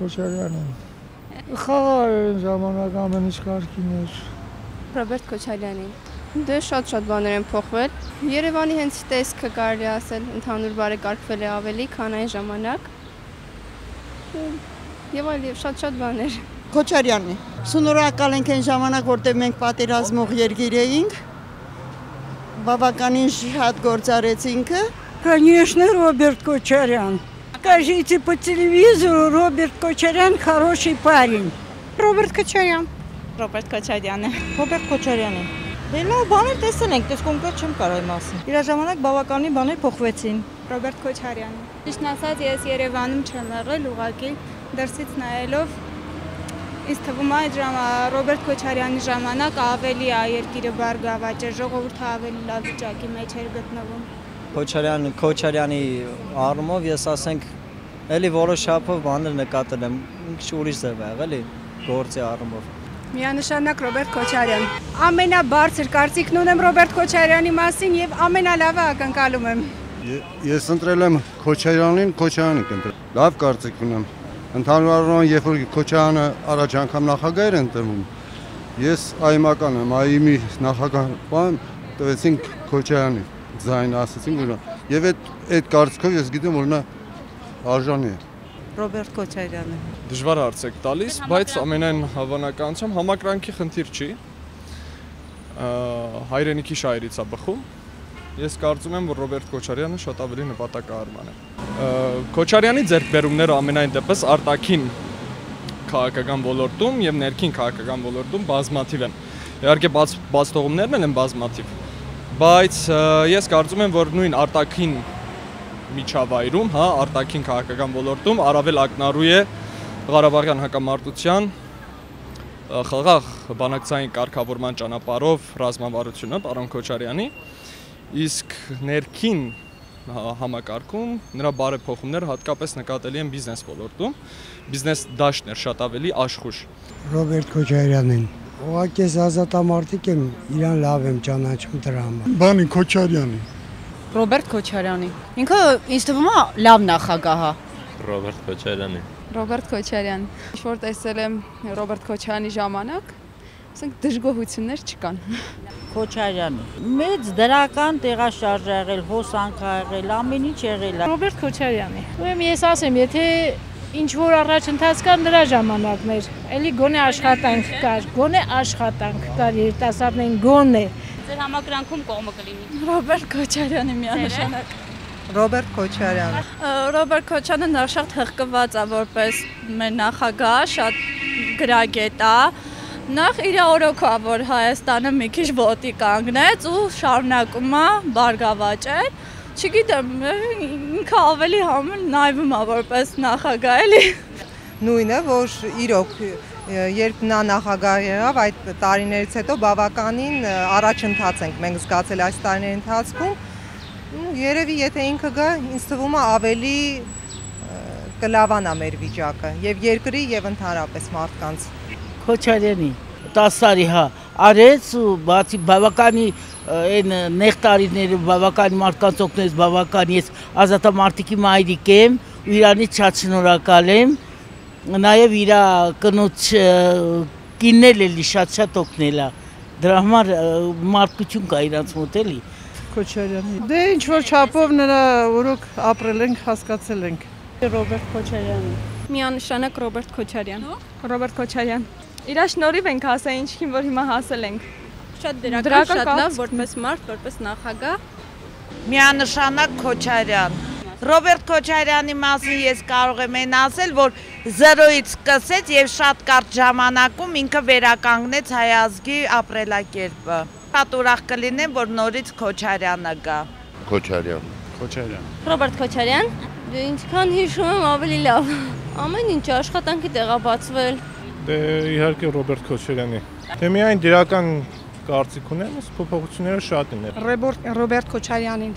Քոչարյանին։ Խաղար ժամանակ ամեն ինչ կարգին էր։ Ռոբերտ Քոչարյանին։ Դե շատ-շատ բաներ են փոխվել։ Երևանի հենց տեսքը կարելի ասել ընդհանուր բարեկարգվել է ավելի, քան այն ժամանակ։ Եվ այլ եւ շատ-շատ բաներ։ Քոչարյանն է։ Շնորհակալ ենք այն ժամանակ, որտեղ մենք պատերազմող երկիր էինք։ Բավականին շատ գործարեցինք։ Конечно, Роберт Кочарян. покажите по телевизору Роберт Кочарян хороший парень. Ռոբերտ Քոչարյան։ Ռոբերտ Քոչարյանը։ Ռոբերտ Քոչարյանը։ Դե նո բաներ տեսել ենք, դες կոնկրետ չեմ կարող ասել։ Իր ժամանակ բավականին բաներ փոխվեցին։ Ռոբերտ Քոչարյանը։ Ճիշտ ասած, ես Երևանում չեմ եղել, ուղղակի դրսից նայելով ինձ թվում է այդ Ռոբերտ Քոչարյանի ժամանակ ավելի է երկիրը բարգավաճ էր, ժողովուրդը ավելի լավ վիճակի մեջ էր գտնվում։ Քոչարյան Քոչարյանի առումով ես ասենք էլի որոշ շափով բաներ նկատել եմ ինչ ուրիշ ձև է եղել էլի գործի առումով Միանշանակ Ռոբերտ Քոչարյան։ Ամենաբարձր կարծիքն ունեմ Ռոբերտ Քոչարյանի մասին եւ ամենալավը ակնկալում եմ։ Ես ընտրել եմ Քոչարյանին, Քոչարյանին կընտրել։ Լավ կարծիք ունեմ։ Ընդհանուր առմամբ, երբ որ Քոչարյանը առաջ անգամ նախագահ էր ընտրվում, ես այմական եմ, այմի նախագահ բան տվեցինք Քոչարյանին, ձայն ասացին որ եւ այդ այդ կարծիքով ես գիտեմ որ նա արժանի է։ Ռոբերտ Քոչարյանը։ Դժվար հարց եք տալիս, բայց ամենայն հավանականությամբ համակրանքի խնդիր չի։ Հայրենիքի շահերից է բխում։ Ես կարծում եմ, որ Ռոբերտ Քոչարյանը շատ ավելի նպատակահարման է։ Քոչարյանի ձեռքբերումները ամենայն դեպս արտաքին քաղաքական ոլորտում եւ ներքին քաղաքական ոլորտում բազմաթիվ են։ Իհարկե բաց բաց թողումներն են բազմաթիվ, բայց ես կարծում եմ, որ նույն արտաքին միջավայրում, հա, արտաքին քաղաքական ոլորտում առավել ակնառու է Ղարաբաղյան հակամարտության խաղաղ բանակցային կարգավորման ճանապարհով ռազմավարությունը պարոն Քոչարյանի իսկ ներքին համակարգում նրա բարեփոխումները հատկապես նկատելի են բիզնես ոլորտում բիզնես դաշտն էր շատ ավելի աշխուժ Ռոբերտ Քոչարյանին Ուղղակի ես ազատամարտիկ եմ, իրան լավ եմ ճանաչում դրա համար։ Բանի Քոչարյանի։ Ռոբերտ Քոչարյանի։ Ինքը ինձ թվում է լավ նախագահ է։ Ռոբերտ Քոչարյանի։ Ռոբերտ Քոչարյան։ Ինչ որ տեսել եմ Ռոբերտ Քոչարյանի ժամանակ, ասենք դժգոհություններ չկան։ Քոչարյանի։ Մեծ դրական տեղաշարժ ա եղել, հոսանք ա եղել, ամեն ինչ եղել է։ Ռոբերտ Քոչարյանի։ Ուրեմն ես ասեմ, եթե ինչ որ առաջընթաց կար նրա ժամանակն էր, էլի գոնե աշխատանք կար, գոնե աշխատանք կար երիտասարդներին գոնե։ Ձեր համակրանքում կողմը կլինի։ Ռոբերտ Քոչարյանը միանշանակ։ Ռոբերտ Քոչարյանը։ Ռոբերտ Քոչյանը նա շատ հղկված է որպես մեր նախագահ, շատ գրագետ է։ Նախ իր օրոքա, որ Հայաստանը մի քիչ ոտի կանգնեց ու շարունակում է բարգավաճել։ Չգիտեմ, ինքը ավելի համել նայվում է որպես նախագահ էլի։ Նույնը, որ իրոք երբ նա նախագահ եղավ այդ տարիներից հետո բավականին առաջընթաց ենք մենք զգացել այս տարիների ընթացքում երևի եթե ինքը գա, ինձ թվում է ավելի կլավանա մեր վիճակը եւ երկրի եւ ընդհանրապես մարդկանց։ Քոչարյանի 10 տարի հա արեց ու բացի բավականի այն նեղ տարիները բավական մարդկանց օգնեց բավական ես ազատամարտիկի մայրիկ եմ ու իրանից շատ շնորհակալ եմ նաև իր կնոջ կիննել էլի շատ-շատ օգնել է դրա համար մարդկություն կա իրանց մոտ էլի Քոչարյանի։ Դե ինչ որ չափով նրա օրոք ապրել ենք, հասկացել ենք։ Ռոբերտ Քոչարյանը։ Միանշանակ Ռոբերտ Քոչարյան։ Ռոբերտ Քոչարյան։ Իրա շնորհիվ ենք հասել ինչքին որ հիմա հասել ենք։ Շատ դրական, շատ լավ որպես մարդ, որպես նախագահ։ Միանշանակ Քոչարյան։ Ռոբերտ Քոչարյանի մասին ես կարող եմ այն ասել, որ 0-ից սկսեց եւ շատ կարճ ժամանակում ինքը վերականգնեց հայ ազգի ապրելակերպը։ Շատ ուրախ կլինեմ, որ նորից Քոչարյանը գա։ Քոչարյան։ Քոչարյան։ Ռոբերտ Քոչարյան։ Դե ինչքան հիշում եմ ավելի լավ։ Ամեն ինչ աշխատանքի տեղաբացվել։ Դե իհարկե Ռոբերտ Քոչարյանի։ Դե միայն դիրական կարծիք ունեմ, ես փոփոխությունները շատ են Ռոբերտ Քոչարյանին։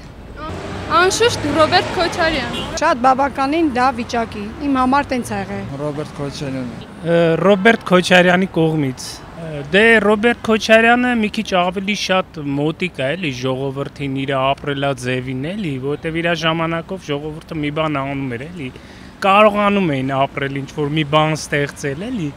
Անշուշտ Ռոբերտ Քոչարյան։ Շատ բավականին լավ վիճակի։ Իմ համար տենց ա եղել։ Ռոբերտ Քոչարյանը։ Ռոբերտ Քոչարյանի կողմից Դե Ռոբերտ Քոչարյանը մի քիչ ավելի շատ մոտիկ է, էլի ժողովրդին իր ապրելաձևին, էլի, որտեվ իր ժամանակով ժողովուրդը մի բան անում էր, էլի, կարողանում էին ապրել ինչ որ մի բան ստեղծել, էլի։